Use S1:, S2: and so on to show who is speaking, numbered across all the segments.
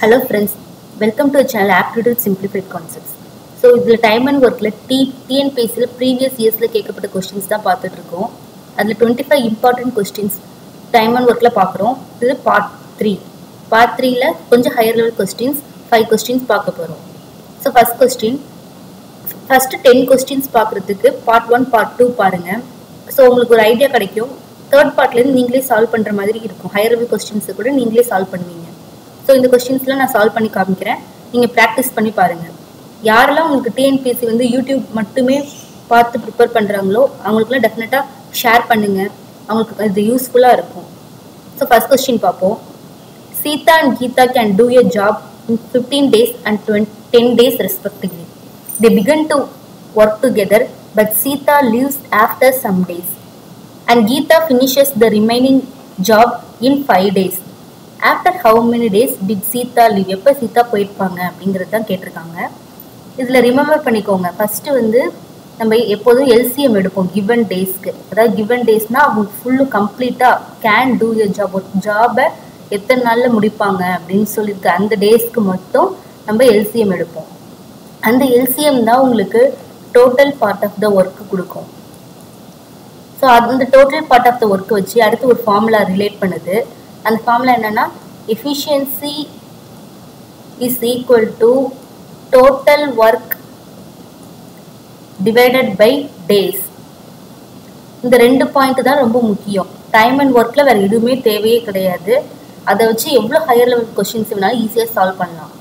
S1: Hello friends welcome to channel aptitude simplified concepts so இதில் time and ஒர்க்கில் T டிஎன்பிஎஸ்சியில் previous இயர்ஸில் கேட்கப்பட்ட கொஸ்டின்ஸ் தான் பார்த்துட்டு இருக்கோம். அதில் twenty five important questions time and ஒர்க்கில் பார்க்குறோம். இது பார்ட் த்ரீ பார்ட் த்ரீயில் கொஞ்சம் higher level questions five questions பார்க்க போகிறோம் so first question first ten questions பார்க்குறதுக்கு பார்ட் ஒன் பார்ட் டூ பாருங்கள் ஸோ உங்களுக்கு ஒரு ஐடியா கிடைக்கும். தேர்ட் பார்ட்லேருந்து நீங்களே சால்வ் பண்ணுற மாதிரி இருக்கும். ஹையர் லெவல் கொஸ்டின்ஸை கூட நீங்களே சால்வ் பண்ணுவீங்க. ஸோ இந்த கொஸ்டின்ஸ்லாம் நான் சால்வ் பண்ணி காமிக்கிறேன். நீங்கள் ப்ராக்டிஸ் பண்ணி பாருங்கள் யாரெல்லாம் உங்களுக்கு டிஎன்பிஎஸ்சி வந்து யூடியூப் மட்டுமே பார்த்து ப்ரிப்பேர் பண்ணுறாங்களோ அவங்களுக்குலாம் டெஃபினட்டாக ஷேர் பண்ணுங்கள் அவங்களுக்கு அது யூஸ்ஃபுல்லாக இருக்கும். ஸோ ஃபஸ்ட் கொஸ்டின் பார்ப்போம். Sita and Gita can do a job in fifteen days and twenty ten days respectively they begin to work together but Sita leaves after some days and Gita finishes the remaining job in five days after how many days did Sita leave எப்போ சீதா போயிருப்பாங்க அப்படிங்கிறது தான் கேட்டிருக்காங்க. இதில் remember பண்ணிக்கோங்க. First வந்து நம்ம எப்போதும் எல்சிஎம் எடுப்போம் கிவன் டேஸ்க்கு அதாவது கிவன் டேஸ்னால் அவங்க ஃபுல்லு கம்ப்ளீட்டாக கேன் டூ எ ஜாப் ஒரு ஜாபை எத்தனை நாளில் முடிப்பாங்க அப்படின்னு சொல்லியிருக்கு அந்த டேஸ்க்கு மட்டும் நம்ம எல்சிஎம் எடுப்போம். அந்த எல்சிஎம் தான் உங்களுக்கு total part of the work கொடுக்கும். ஸோ அந்த total part of the work வச்சு அடுத்து ஒரு ஃபார்முலா ரிலேட் பண்ணுது. அந்த ஃபார்மில் என்னென்னா efficiency is equal to total work divided by days இந்த ரெண்டு பாயிண்ட் தான் ரொம்ப முக்கியம். டைம் அண்ட் ஒர்க்கில் வேறு எதுவுமே தேவையே கிடையாது. அதை வச்சு எவ்வளோ ஹையர் லெவல் கொஷின்ஸ் வேணாலும் ஈஸியாக சால்வ் பண்ணலாம்.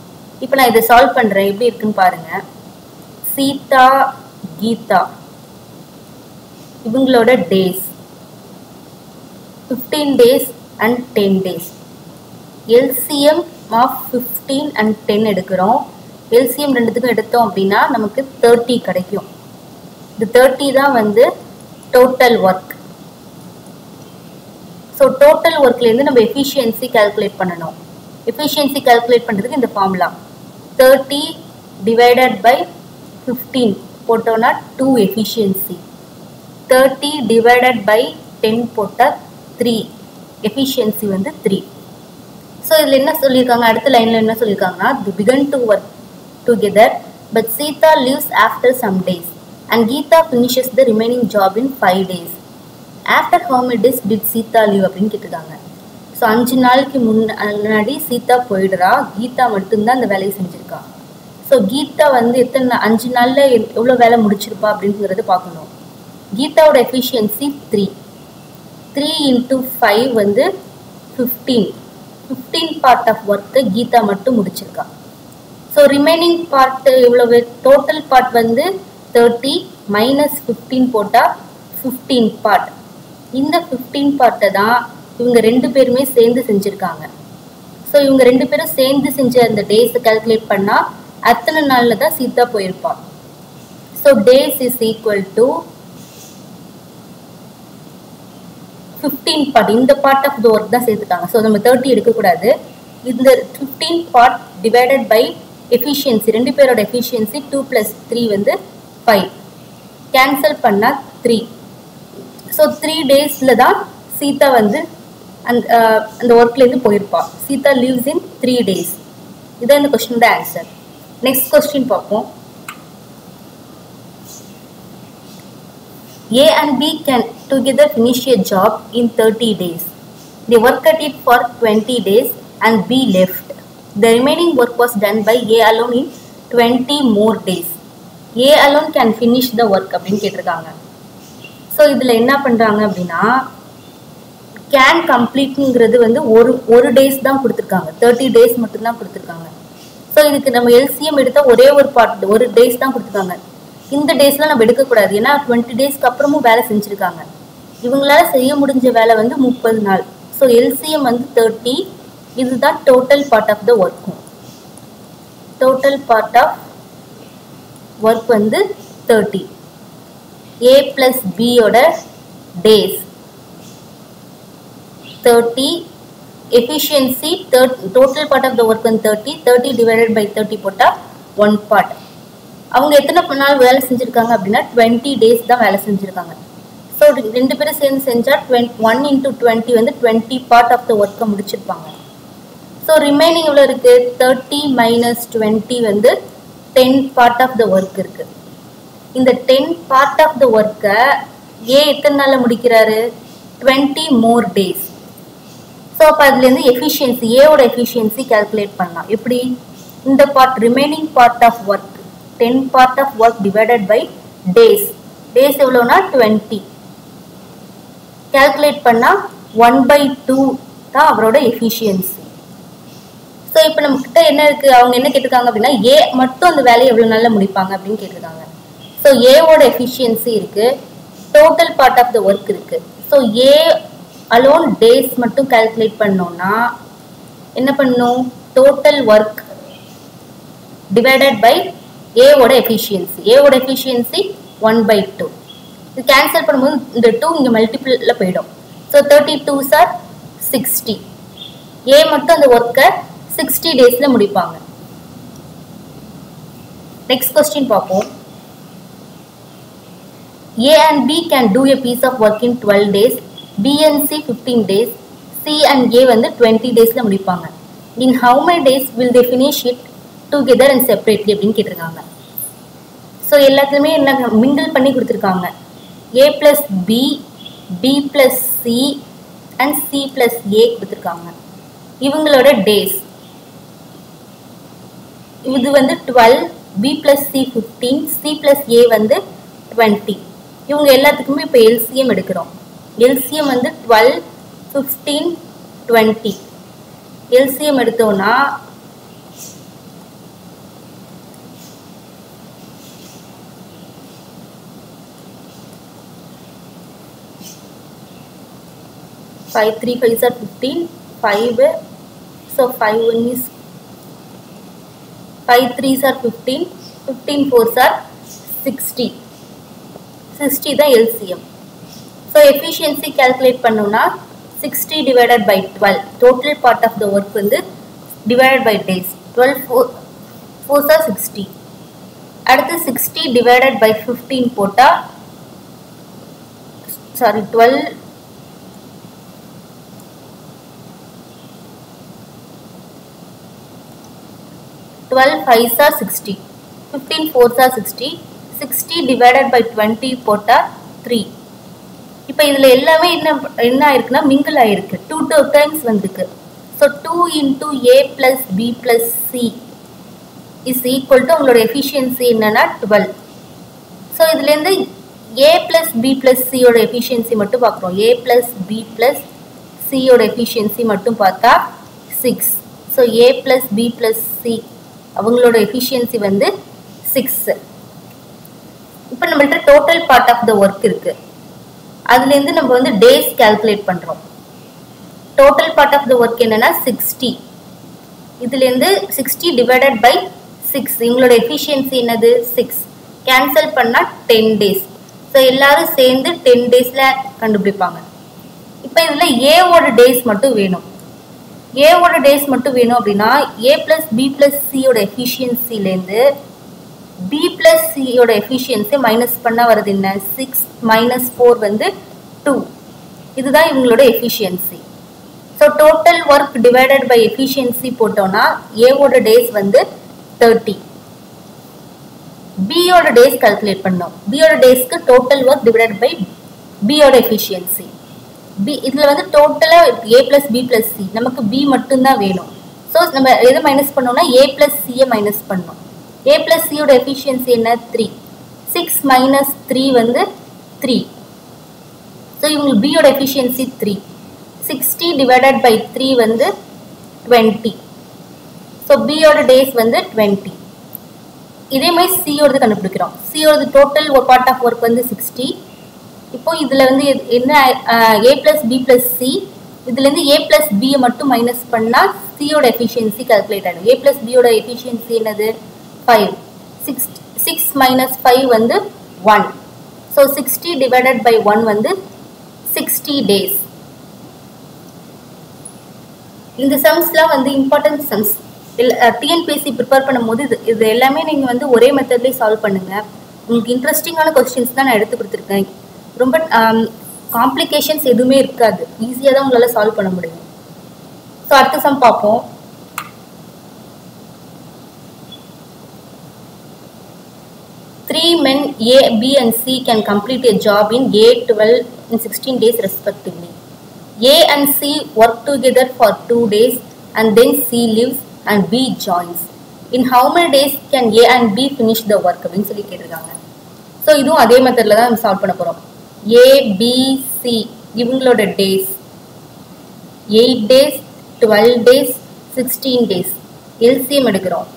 S1: இப்போ நான் இதை சால்வ் பண்ணுறேன் எப்படி இருக்குன்னு பாருங்கள் சீதா கீதா. இவங்களோட days fifteen days and ten days LCM of fifteen and ten எடுக்கிறோம். எல்சிஎம் ரெண்டுத்துக்கும் எடுத்தோம் அப்படின்னா நமக்கு தேர்ட்டி கிடைக்கும். இந்த தேர்ட்டி தான் வந்து டோட்டல் ஒர்க் ஸோ டோட்டல் ஒர்க்லேருந்து நம்ம எஃபிஷியன்சி கால்குலேட் பண்ணணும். எஃபிஷியன்சி கால்குலேட் பண்ணுறதுக்கு இந்த formula thirty divided by fifteen போட்டோன்னா two efficiency thirty divided by ten போட்டால் த்ரீ எஃபிஷியன்சி வந்து த்ரீ ஸோ இதில் என்ன சொல்லியிருக்காங்க? அடுத்த லைனில் என்ன சொல்லியிருக்காங்கன்னா they begin to work together but Sita leaves after some days and Gita finishes the remaining job in five days after how many days did Sita leave அப்படின்னு கேட்டிருக்காங்க. ஸோ அஞ்சு நாளைக்கு முன்னாடி சீதா போயிடுறா. கீதா மட்டும்தான் அந்த வேலையை செஞ்சுருக்கா. ஸோ கீதா வந்து எத்தனை அஞ்சு நாளில் எவ்வளோ வேலை முடிச்சிருப்பா அப்படிங்கிறத பார்க்கணும். கீதாவோட efficiency three three into five வந்து fifteen fifteen part of work Gita மட்டும் முடிச்சிருக்கா. ஸோ ரிமைனிங் பார்ட்டு இவ்வளவு டோட்டல் பார்ட் வந்து தேர்ட்டி மைனஸ் ஃபிஃப்டீன் போட்டால் ஃபிஃப்டீன் பார்ட் இந்த ஃபிஃப்டீன் பார்ட்டை தான் இவங்க ரெண்டு பேருமே சேர்ந்து செஞ்சுருக்காங்க. ஸோ இவங்க ரெண்டு பேரும் சேர்ந்து செஞ்ச அந்த டேஸை கால்குலேட் பண்ணால் அத்தனை நாளில் தான் சீதா போயிருப்பான் so days is equal to fifteen part இந்த பார்ட் ஆஃப் த ஒர்க் தான் சேர்த்துட்டாங்க. ஸோ நம்ம தேர்ட்டி எடுக்கக்கூடாது. இந்த fifteen part divided by efficiency ரெண்டு பேரோட எஃபிஷியன்சி டூ ப்ளஸ் த்ரீ வந்து ஃபைவ் கேன்சல் பண்ணால் த்ரீ ஸோ த்ரீ டேஸில் தான் சீதா வந்து அந்த அந்த ஒர்க்லேருந்து போயிருப்பா. Sita leaves in three days இதான் இந்த கொஸ்டினோட ஆன்சர் நெக்ஸ்ட் கொஸ்டின் பார்ப்போம். A and B can together finish a job in 30 days. They work at it for 20 days and B left. The remaining work was done by A alone in 20 more days. A alone can finish the work அப்படின்னு கேட்டிருக்காங்க so இதில் என்ன பண்ணுறாங்க அப்படின்னா can கம்ப்ளீட்ங்கிறது வந்து ஒரு ஒரு days தான் கொடுத்துருக்காங்க தேர்ட்டி டேஸ் மட்டும்தான் கொடுத்துருக்காங்க ஸோ இதுக்கு நம்ம எல்சிஎம் எடுத்தால் ஒரே ஒரு பார்ட் ஒரு டேஸ் தான் கொடுத்துருக்காங்க இந்த டேஸ்லாம் நம்ம எடுக்கக்கூடாது. ஏன்னா டுவெண்ட்டி டேஸ்க்கு அப்புறமும் வேலை செஞ்சுருக்காங்க. இவங்களால செய்ய முடிஞ்ச வேலை வந்து முப்பது நாள். ஸோ எல்சிஎம் வந்து தேர்ட்டி இதுதான் டோட்டல் பார்ட் ஆஃப் த ஒர்க்கும் டோட்டல் பார்ட் ஆஃப் ஒர்க் வந்து தேர்ட்டி ஏ ப்ளஸ் பியோட days thirty efficiency third total part of the work வந்து thirty thirty divided by thirty போட்டால் ஒன் பார்ட் அவங்க எத்தனை நாள் வேலை செஞ்சுருக்காங்க அப்படின்னா டுவெண்ட்டி டேஸ் தான் வேலை செஞ்சுருக்காங்க. ஸோ ரெண்டு பேரும் சேர்ந்து செஞ்சால் டுவெண்ட் ஒன் இன்ட்டு டுவெண்ட்டி வந்து டுவெண்ட்டி பார்ட் ஆஃப் த ஒர்க்கை முடிச்சிருப்பாங்க. ஸோ ரிமைனிங் எவ்வளோ இருக்கு? தேர்ட்டி மைனஸ் டுவெண்ட்டி வந்து ten part of the work இருக்கு. இந்த டென் பார்ட் ஆஃப் த ஒர்க்கை ஏ எத்தனை நாளில் முடிக்கிறாரு? டுவெண்ட்டி மோர் டேஸ் ஸோ அப்போ அதுலேருந்து எஃபிஷியன்சி ஏவோட எஃபிஷியன்சி கால்குலேட் பண்ணலாம். எப்படி? இந்த part remaining part of work ten part of work divided by days days எவ்வளோனா டுவெண்ட்டி கால்குலேட் பண்ணால் ஒன் பை டூ தான் அவரோட எஃபிஷியன்சி ஸோ இப்போ நம்மக்கிட்ட என்ன இருக்குது அவங்க என்ன கேட்டிருக்காங்க அப்படின்னா ஏ மட்டும் அந்த வேலையை எவ்வளோ நாளில் முடிப்பாங்க அப்படின்னு கேட்டிருக்காங்க. ஸோ ஏவோட எஃபிஷியன்சி இருக்குது total part of the work இருக்குது ஸோ ஏ அலோன் டேஸ் மட்டும் கால்குலேட் பண்ணோம்னா என்ன பண்ணும்? டோட்டல் ஒர்க் டிவைடட் பை ஏவோட எஃபிஷியன்சி ஏவோட எஃபிஷியன்சி ஒன் பை டூ இது கேன்சல் பண்ணும்போது இந்த டூ இங்கே மல்டிபிளில் போயிடும். So thirty two are sixty A மட்டும் அந்த ஒர்க்கை சிக்ஸ்டி டேஸில் முடிப்பாங்க. நெக்ஸ்ட் கொஸ்டின் பார்ப்போம். A and B can do a piece of work in 12 days, B and C 15 days, C and A வந்து 20 டேஸில் முடிப்பாங்க. In how many days will they finish it? Together and separately அப்படின்னு கேட்டிருக்காங்க. So எல்லாத்துலேயுமே என்ன mingle பண்ணி கொடுத்துருக்காங்க. A plus B B plus C and C plus A கொடுத்துருக்காங்க. இவங்களோட டேஸ் இது வந்து twelve B plus C fifteen C plus A வந்து டுவெண்ட்டி இவங்க எல்லாத்துக்குமே இப்போ எல்சிஎம் எடுக்கிறோம். எல்சிஎம் வந்து டுவெல் ஃபிஃப்டீன் டுவெண்ட்டி எல்சிஎம் எடுத்தோம்னா five three five are fifteen five so five one is five three are fifteen fifteen four are sixty sixty தான் LCM so efficiency calculate பண்ணோம்னா sixty divided by twelve total part of the work வந்து divided by days twelve four four are sixty அடுத்து sixty divided by fifteen போட்டால் sorry twelve twelve five are sixty fifteen four are sixty sixty divided by twenty போட்டால் three இப்போ இதில் எல்லாமே என்ன என்ன ஆயிருக்குன்னா மிங்கிள் ஆயிருக்கு. டூ டூ டைம்ஸ் வந்திருக்கு. So two into A plus B plus C is equal to உங்களோட எஃபிஷியன்சி என்னன்னா டுவெல் ஸோ இதுலேருந்து ஏ ப்ளஸ் பி ப்ளஸ் சியோட எஃபிஷியன்சி மட்டும் பார்க்குறோம். ஏ ப்ளஸ் பி ப்ளஸ் சியோட எஃபிஷியன்சி மட்டும் பார்த்தா six so A plus B plus C அவங்களோட எஃபிஷியன்சி வந்து சிக்ஸு இப்போ நம்மள்ட்ட total part of the work இருக்கு. அதுலேருந்து நம்ம வந்து டேஸ் கால்குலேட் பண்ணுறோம் total part of the work என்னன்னா சிக்ஸ்டி இதுலேருந்து சிக்ஸ்டி டிவைடட் பை சிக்ஸ் இவங்களோட எஃபிஷியன்சி என்னது? சிக்ஸ் கேன்சல் பண்ணால் டென் டேஸ் ஸோ எல்லாரும் சேர்ந்து டென் டேஸில் கண்டுபிடிப்பாங்க. இப்போ இதில் ஏவோட டேஸ் மட்டும் வேணும். ஏவோட டேஸ் மட்டும் வேணும் அப்படின்னா ஏ ப்ளஸ் பி ப்ளஸ் சியோட எஃபிஷியன்சிலேருந்து பி ப்ளஸ் சியோட எஃபிஷியன்சி மைனஸ் பண்ணால் வருது என்ன? சிக்ஸ் மைனஸ் ஃபோர் வந்து டூ இதுதான் இவங்களோட efficiency so total work divided by efficiency போட்டோம்னா ஏவோட டேஸ் வந்து தேர்ட்டி பியோட டேஸ் கால்குலேட் பண்ணோம். பியோட டேஸ்க்கு டோட்டல் ஒர்க் டிவைடட் பை பியோட எஃபிஷியன்சி பி இதில் வந்து டோட்டலாக A plus B plus C நமக்கு பி மட்டும்தான் வேணும். ஸோ நம்ம எதை மைனஸ் பண்ணோம்னா ஏ ப்ளஸ் சியை மைனஸ் பண்ணோம். ஏ ப்ளஸ் சியோட எஃபிஷியன்சி என்ன? த்ரீ சிக்ஸ் மைனஸ் த்ரீ வந்து த்ரீ ஸோ இவங்களுக்கு பியோட efficiency three sixty divided by three வந்து டுவெண்ட்டி ஸோ பியோட டேஸ் வந்து டுவெண்ட்டி இதே மாதிரி சியோடது கண்டுபிடிக்கிறோம். சியோடது டோட்டல் பார்ட் ஆஃப் ஒர்க் வந்து சிக்ஸ்டி இப்போ இதில் வந்து என்ன A plus B plus C இதுலேருந்து ஏ ப்ளஸ் பியை மட்டும் மைனஸ் பண்ணால் சியோட எஃபிஷியன்சி கால்குலேட் ஆகிடும் ஏ ப்ளஸ் பியோட எஃபிஷியன்சி என்னது? Five six six minus five வந்து one so sixty divided by one வந்து சிக்ஸ்டி டேஸ் இந்த சம்ஸ்லாம் வந்து இம்பார்ட்டன்ட் சம்ஸ் டிஎன்பிஎஸ்சி ப்ரிப்பேர் பண்ணும்போது இது இது எல்லாமே நீங்கள் வந்து ஒரே மெத்தட்லேயே சால்வ் பண்ணுங்கள் உங்களுக்கு இன்ட்ரெஸ்டிங்கான கொஸ்டின்ஸ் தான் நான் எடுத்து கொடுத்துருக்கேன். ரொம்ப காம்ப்ளிகேஷன்ஸ் எதுவுமே இருக்காது. ஈஸியாக தான் உங்களால் சால்வ் பண்ண முடியும். ஸோ அடுத்த சம் பார்ப்போம். Three men A B and C can complete a job in A twelve in sixteen days respectively A and C work together for two days and then C leaves and B joins in how many days can A and B finish the work அப்படின்னு சொல்லி கேட்டிருக்காங்க. So இதுவும் அதே மெத்தடில் தான் நம்ம solve பண்ண போகிறோம் ஏபிசி இவங்களோட days eight days twelve days sixteen days LCM எடுக்கிறோம்.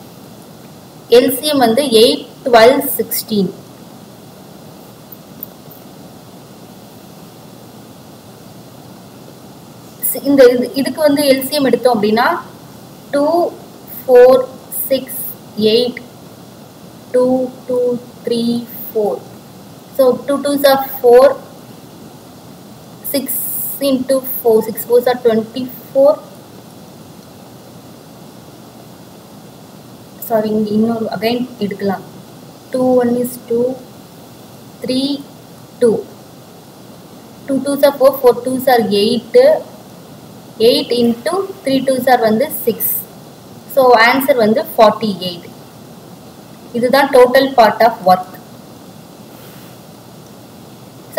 S1: எல்சிஎம் வந்து எயிட் டுவெல் சிக்ஸ்டீன் இந்த இது இதுக்கு வந்து எல்சிஎம் எடுத்தோம் அப்படின்னா two four six eight two two three four so two twos are four six into four six fours are twenty four sorry இங்கே இன்னொரு அகைன் எடுக்கலாம். Two one is two three two two twos are four four twos are eight eight into three twos are வந்து six so answer வந்து forty eight இதுதான் total part of work.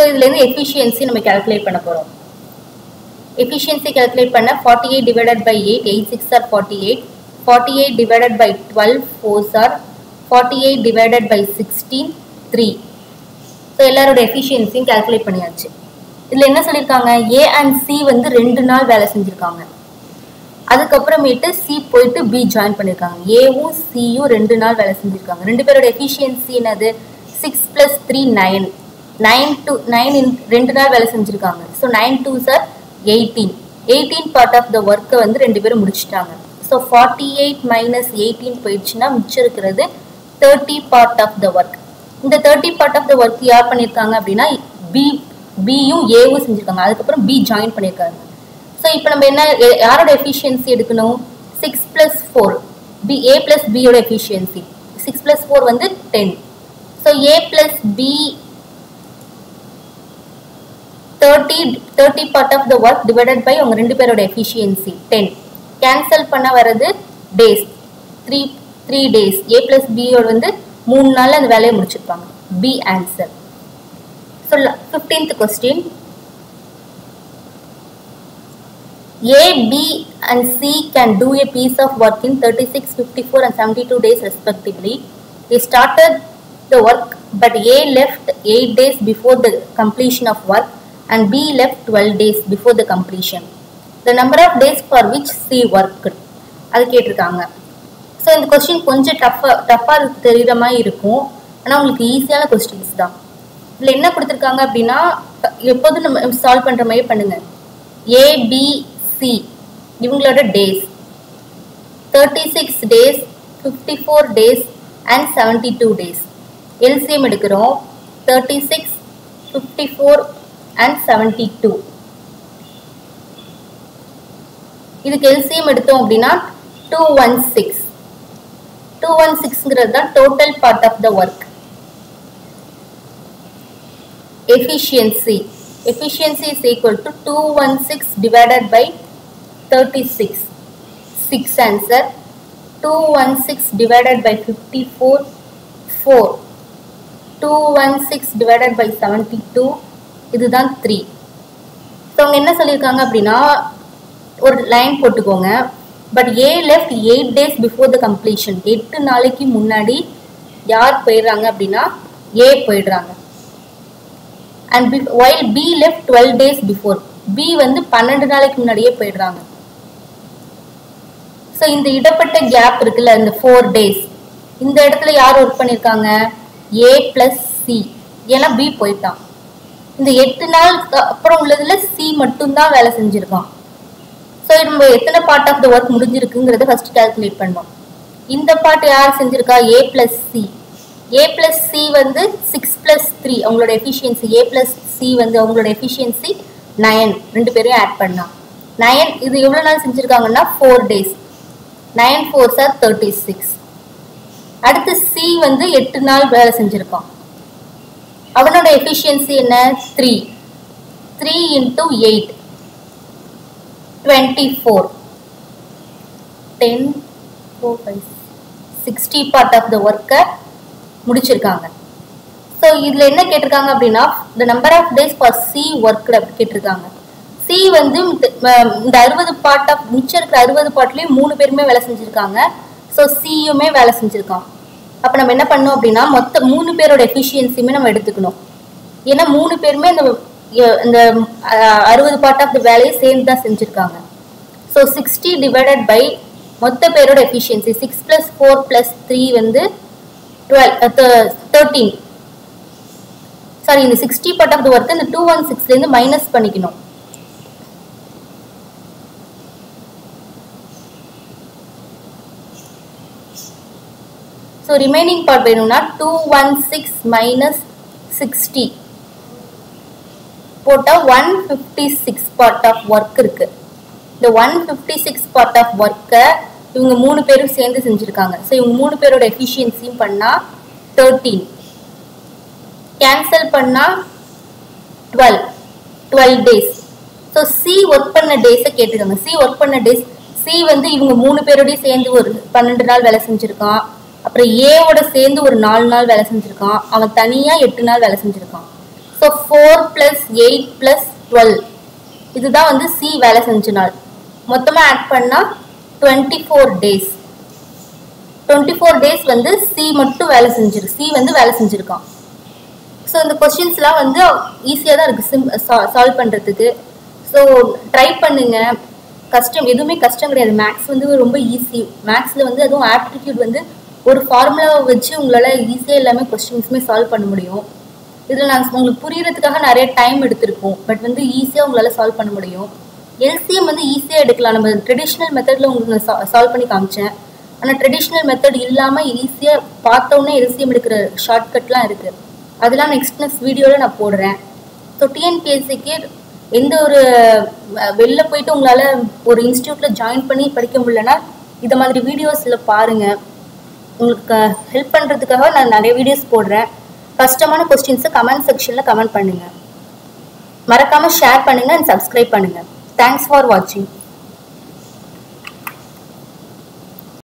S1: So இதுலேருந்து efficiency நம்ம calculate பண்ண போகிறோம் efficiency calculate பண்ண forty eight divided by eight eight six are forty eight forty eight divided by twelve fours are forty eight divided by sixteen three so எல்லாரோட எஃபிஷியன்சியும் calculate பண்ணியாச்சு. இதில் என்ன சொல்லியிருக்காங்க ஏ அண்ட் சி வந்து ரெண்டு நாள் வேலை செஞ்சுருக்காங்க. அதுக்கப்புறமேட்டு சி போயிட்டு பி ஜாயின் பண்ணியிருக்காங்க ஏவும் சியும் ரெண்டு நாள் வேலை செஞ்சுருக்காங்க. ரெண்டு பேரோட எஃபிஷியன்சி என்னது? Six plus three nine nine two nine in ரெண்டு நாள் வேலை செஞ்சுருக்காங்க. So nine two are eighteen eighteen part of the ஒர்க்கை வந்து ரெண்டு பேரும் முடிச்சிட்டாங்க. So forty eight minus eighteen போயிடுச்சுன்னா மிச்சம் இருக்கிறது thirty part of the work இந்த thirty part of the work யார் பண்ணியிருக்காங்க அப்படின்னா பி பியும் ஏவும் செஞ்சுருக்காங்க. அதுக்கப்புறம் பி ஜாயின் பண்ணியிருக்காங்க. ஸோ இப்போ நம்ம என்ன யாரோட எஃபிஷியன்சி எடுக்கணும்? Six plus four B A plus பியோட எஃபிஷியன்சி சிக்ஸ் ப்ளஸ் ஃபோர் வந்து ten so A plus B thirty thirty part of the work divided by உங்கள் ரெண்டு பேரோட எஃபிஷியன்சி டென் கேன்சல் பண்ண வர்றது days three three days A plus பியோட வந்து மூணு நாளில் அந்த வேலையை முடிச்சிருப்பாங்க. பி ஆன்சர் சொல்ல fifteenth question A, B and C can do a piece of work in 36, 54 and 72 days respectively. They started the work but A left 8 days before the completion of work. And B left 12 days before the completion. The number of days for which C worked. அது கேட்டிருக்காங்க. So இந்த question கொஞ்சம் டஃப்பாக டஃப்பாக தெரிகிற மாதிரி இருக்கும். ஆனால் உங்களுக்கு ஈஸியான கொஸ்டின்ஸ் தான். இதில் என்ன கொடுத்துருக்காங்க அப்படின்னா எப்போதும் நம்ம சால்வ் பண்ணுற மாதிரி பண்ணுங்கள் ஏபிசி இவங்களோட days thirty six days fifty four days and seventy two days LCM எடுக்கிறோம். Thirty six fifty four and seventy two இதுக்கு எல்சிஎம் எடுத்தோம் அப்படின்னா two one six two one சிக்ஸ்ங்கிறது தான் total part of the work efficiency efficiency is equal to 216 divided by 36 6 answer 216 divided by 54 4 216 divided by 72 இதுதான் three so அவங்க என்ன சொல்லியிருக்காங்க அப்படின்னா ஒரு லைன் போட்டுக்கோங்க. But A left eight days before the completion எட்டு நாளைக்கு முன்னாடி யார் போயிடுறாங்க அப்படின்னா ஏ போயிடுறாங்க. And while B left twelve days before B வந்து பன்னெண்டு நாளைக்கு முன்னாடியே போயிடுறாங்க. ஸோ இந்த இடப்பட்ட கேப் இருக்குல்ல இந்த ஃபோர் டேஸ் இந்த இடத்துல யார் ஒர்க் பண்ணியிருக்காங்க? ஏ ப்ளஸ் சி ஏன்னா பி போயிட்டான். இந்த எட்டு நாளுக்கு அப்புறம் உள்ளதுல சி மட்டும்தான் வேலை செஞ்சிருக்கான். ஸோ நம்ம எத்தனை பார்ட் ஆஃப் த ஒர்க் முடிஞ்சிருக்குங்கிறத ஃபர்ஸ்ட் கால்குலேட் பண்ணோம் இந்த பார்ட் யார் செஞ்சிருக்கா? A plus C A plus C வந்து சிக்ஸ் பிளஸ் த்ரீ அவங்களோட எஃபிஷியன்சி ஏ பிளஸ் சி வந்து அவங்களோட எஃபிஷியன்சி நயன் ரெண்டு பேரையும் ஆட் பண்ணலாம். நயன் இது எவ்வளோ நாள் செஞ்சுருக்காங்கன்னா? Four days nine fours are thirty six அடுத்து சி வந்து எட்டு நாள் வேலை செஞ்சுருக்கான். அவனோட எஃபிஷியன்சி என்ன? Three three into eight twenty four ten four five sixty part of the ஒர்க்கை முடிச்சிருக்காங்க. ஸோ இதில் என்ன கேட்டிருக்காங்க அப்படின்னா the number of days for C work அப்படி கேட்டிருக்காங்க. சி வந்து இந்த- இந்த அறுபது பார்ட் ஆஃப் மிச்சம் இருக்கிற அறுபது பார்ட்லேயும் மூணு பேருமே வேலை செஞ்சுருக்காங்க. ஸோ சியுமே வேலை செஞ்சுருக்கான். அப்போ நம்ம என்ன பண்ணோம் அப்படின்னா மொத்த மூணு பேரோட எஃபிஷியன்சியுமே நம்ம எடுத்துக்கணும். ஏன்னா மூணு பேருமே இந்த இந்த அறுபது பார்ட் ஆஃப் த வேலையை சேர்ந்து தான் செஞ்சுருக்காங்க. ஸோ சிக்ஸ்டி டிவைடட் பை மொத்த பேரோட efficiency six plus four plus three வந்து டுவெல் தேர்ட்டீன் சாரி இந்த sixty part of the work இந்த டூ ஒன் சிக்ஸ்லேருந்து மைனஸ் பண்ணிக்கணும். ஸோ ரிமைனிங் பார்ட் வேணும்னா two one six minus sixty போட்டால் one fifty six part of work இருக்கு. இந்த one fifty six part of ஒர்க்கை இவங்க மூணு பேரும் சேர்ந்து செஞ்சுருக்காங்க. ஸோ இவங்க மூணு பேரோட எஃபிஷியன்சியும் பண்ணால் தேர்ட்டீன் கேன்சல் பண்ணால் twelve twelve days so C work பண்ண டேஸை கேட்டுக்கோங்க. சி ஒர்க் பண்ண டேஸ் சி வந்து இவங்க மூணு பேரோடய சேர்ந்து ஒரு பன்னெண்டு நாள் வேலை செஞ்சுருக்கான். அப்புறம் ஏவோட சேர்ந்து ஒரு நாலு நாள் வேலை செஞ்சுருக்கான். அவன் தனியாக எட்டு நாள் வேலை செஞ்சுருக்கான். So four plus eight plus twelve இதுதான் வந்து சி வேலை செஞ்ச நாள். மொத்தமாக ஆட் பண்ணால் twenty four days twenty four days வந்து சி மட்டும் வேலை செஞ்சிரு சி வந்து வேலை செஞ்சுருக்கான். ஸோ இந்த கொஸ்டின்ஸ்லாம் வந்து ஈஸியாக தான் இருக்குது சிம் சால்வ் பண்ணுறதுக்கு ஸோ ட்ரை பண்ணுங்க. கஷ்டம் எதுவுமே கஷ்டம் கிடையாது. மேக்ஸ் வந்து ரொம்ப ஈஸி மேக்ஸில் வந்து அதுவும் ஆப்டிடியூட் வந்து ஒரு ஃபார்முலாவை வச்சு உங்களால் ஈஸியாக எல்லாமே கொஸ்டின்ஸுமே சால்வ் பண்ண முடியும். இதில் நான் உங்களுக்கு புரியறதுக்காக நிறைய டைம் எடுத்திருக்கோம் பட் வந்து ஈஸியாக உங்களால் சால்வ் பண்ண முடியும். எல்சிஎம் வந்து ஈஸியாக எடுக்கலாம். நம்ம ட்ரெடிஷ்னல் மெத்தடில் உங்களுக்கு நான் சால்வ் பண்ணி காமிச்சேன். ஆனால் ட்ரெடிஷ்னல் மெத்தட் இல்லாமல் ஈஸியாக பார்த்தோன்னே எல்சிஎம் எடுக்கிற ஷார்ட்கட்லாம் இருக்குது அதெல்லாம் நெக்ஸ்ட் நெக்ஸ்ட் வீடியோவில் நான் போடுறேன். ஸோ டிஎன்பிஎஸ்சிக்கு எந்த ஒரு வெளில போயிட்டு உங்களால் ஒரு இன்ஸ்டியூட்டில் ஜாயின் பண்ணி படிக்க முடியலன்னா இந்த மாதிரி வீடியோஸில் பாருங்கள் உங்களுக்கு ஹெல்ப் பண்ணுறதுக்காக நான் நிறைய வீடியோஸ் போடுறேன். கஷ்டமான கொஸ்டின்ஸை கமெண்ட் செக்ஷனில் கமெண்ட் பண்ணுங்கள் மறக்காமல் ஷேர் பண்ணுங்கள் அண்ட் சப்ஸ்கிரைப் பண்ணுங்கள் தேங்க்ஸ் ஃபார் வாட்சிங்